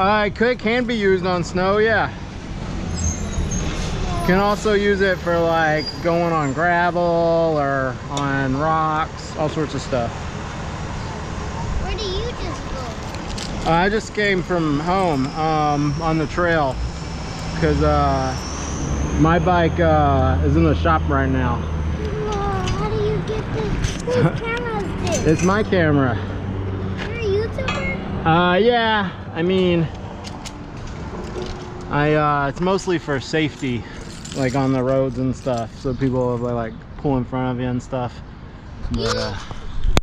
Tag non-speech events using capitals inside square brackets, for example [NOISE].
Uh, it could, can be used on snow, yeah. Can also use it for like going on gravel or on rocks, all sorts of stuff. Where do you just go? I just came from home um, on the trail because uh, my bike uh, is in the shop right now. Whoa, how do you get this? [LAUGHS] Whose camera is this? It's my camera. Uh, yeah, I mean, I uh, it's mostly for safety, like on the roads and stuff, so people like pull in front of you and stuff. But uh,